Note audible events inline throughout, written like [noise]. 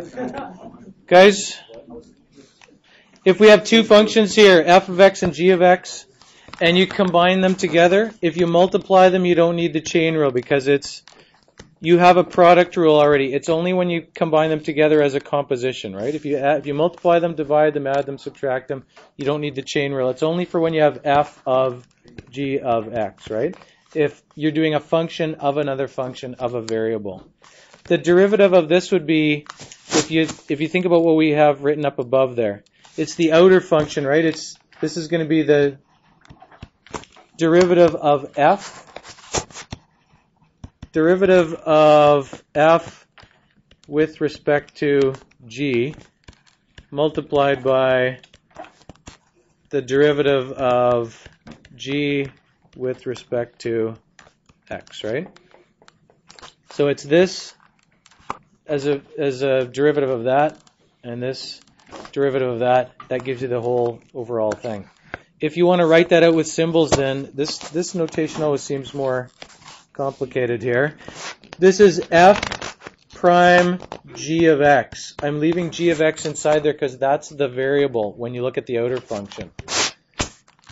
[laughs] Guys, if we have two functions here, f of x and g of x, and you combine them together, if you multiply them, you don't need the chain rule because it's you have a product rule already. It's only when you combine them together as a composition, right? If you add, if you multiply them, divide them, add them, subtract them, you don't need the chain rule. It's only for when you have f of g of x, right? If you're doing a function of another function of a variable. The derivative of this would be if you if you think about what we have written up above there. It's the outer function, right? It's this is going to be the derivative of f derivative of f with respect to g multiplied by the derivative of g with respect to x, right? So it's this as a as a derivative of that and this derivative of that, that gives you the whole overall thing. If you want to write that out with symbols then this this notation always seems more complicated here. This is f prime g of x. I'm leaving g of x inside there because that's the variable when you look at the outer function.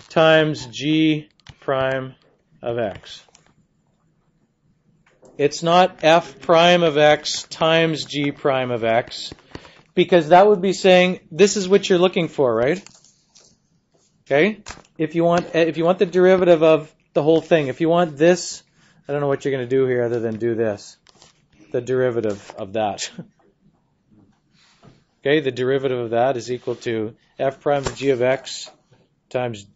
Times g prime of x. It's not f prime of x times g prime of x because that would be saying this is what you're looking for, right? Okay? If you want if you want the derivative of the whole thing, if you want this I don't know what you're going to do here other than do this. The derivative of that. [laughs] okay, the derivative of that is equal to f prime of g of x times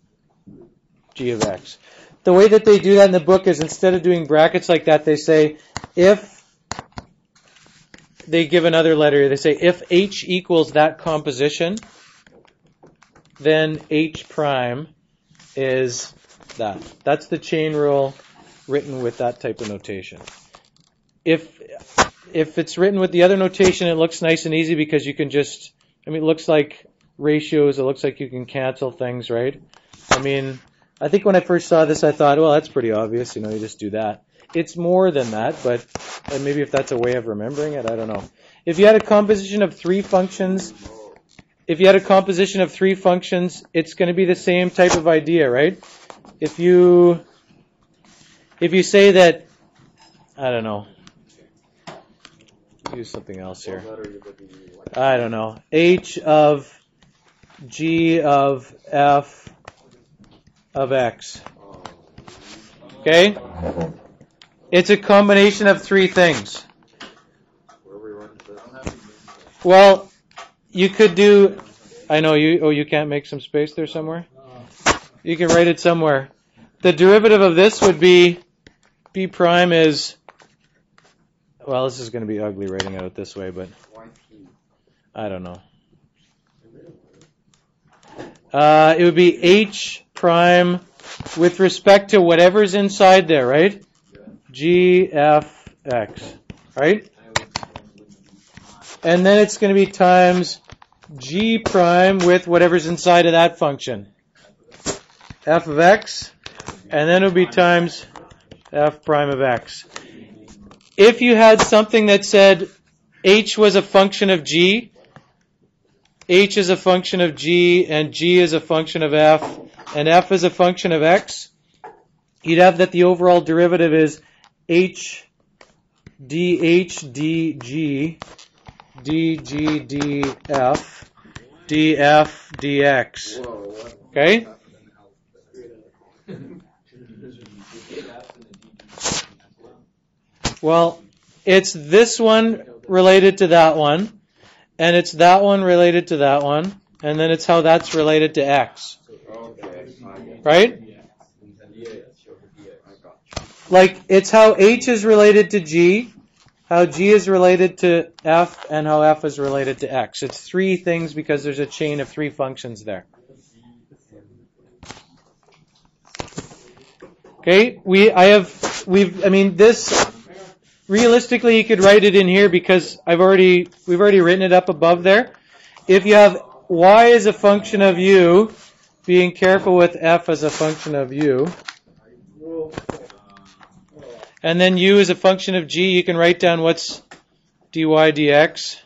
g of x. The way that they do that in the book is instead of doing brackets like that, they say if they give another letter, they say if h equals that composition, then h prime is that. That's the chain rule written with that type of notation. If if it's written with the other notation, it looks nice and easy because you can just, I mean, it looks like ratios. It looks like you can cancel things, right? I mean, I think when I first saw this, I thought, well, that's pretty obvious. You know, you just do that. It's more than that, but maybe if that's a way of remembering it, I don't know. If you had a composition of three functions, if you had a composition of three functions, it's going to be the same type of idea, right? If you if you say that, I don't know, use something else here. I don't know. H of G of F of X. Okay? It's a combination of three things. Well, you could do, I know you, oh, you can't make some space there somewhere? You can write it somewhere. The derivative of this would be B prime is, well, this is going to be ugly writing out this way, but I don't know. Uh, it would be H prime with respect to whatever's inside there, right? G, F, X, right? And then it's going to be times G prime with whatever's inside of that function. F of X, and then it would be times f prime of x. If you had something that said h was a function of g, h is a function of g, and g is a function of f, and f is a function of x, you'd have that the overall derivative is h dh dg dg df df dx. Okay? Well, it's this one related to that one, and it's that one related to that one, and then it's how that's related to X. Right? Like, it's how H is related to G, how G is related to F, and how F is related to X. It's three things because there's a chain of three functions there. Okay, we, I have, we've, I mean, this realistically, you could write it in here because I've already we've already written it up above there. If you have y is a function of u, being careful with f as a function of u. And then u is a function of g. You can write down what's dy dx.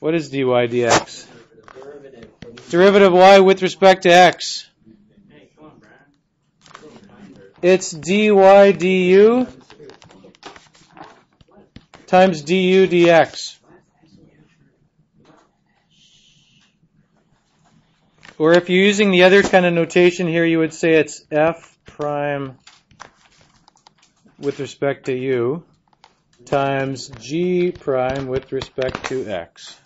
What is dy dx? Derivative y with respect to x. It's dy du times du dx. Or if you're using the other kind of notation here, you would say it's f prime with respect to u times g prime with respect to x.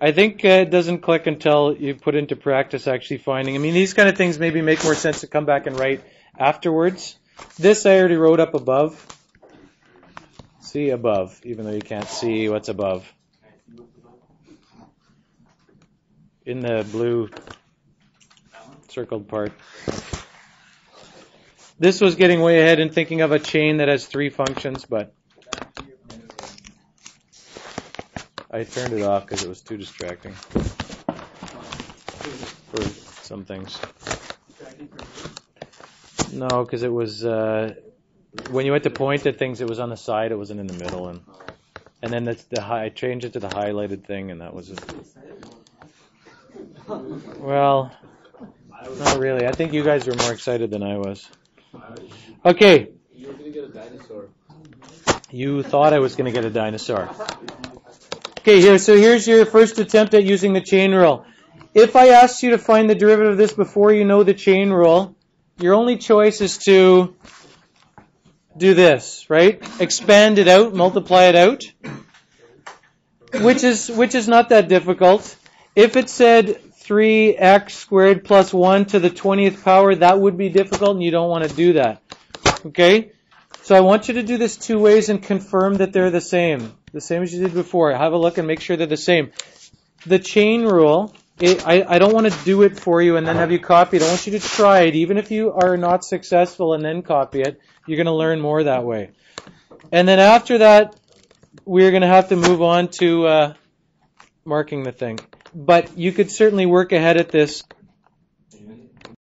I think uh, it doesn't click until you put into practice actually finding. I mean, these kind of things maybe make more sense to come back and write afterwards. This I already wrote up above. See above, even though you can't see what's above. In the blue circled part. This was getting way ahead and thinking of a chain that has three functions, but I turned it off because it was too distracting for some things. No, because it was uh, when you went to point at things, it was on the side, it wasn't in the middle, and and then the, the high, I changed it to the highlighted thing, and that was it. Well, not really. I think you guys were more excited than I was. Okay. You gonna. You thought I was going to get a dinosaur. Okay, here. So here's your first attempt at using the chain rule. If I asked you to find the derivative of this before you know the chain rule, your only choice is to do this, right? Expand it out, multiply it out, which is which is not that difficult. If it said 3x squared plus 1 to the 20th power, that would be difficult, and you don't want to do that. Okay? So I want you to do this two ways and confirm that they're the same. The same as you did before. Have a look and make sure they're the same. The chain rule, it, I, I don't want to do it for you and then have you copy it. I want you to try it. Even if you are not successful and then copy it, you're going to learn more that way. And then after that, we're going to have to move on to uh, marking the thing. But you could certainly work ahead at this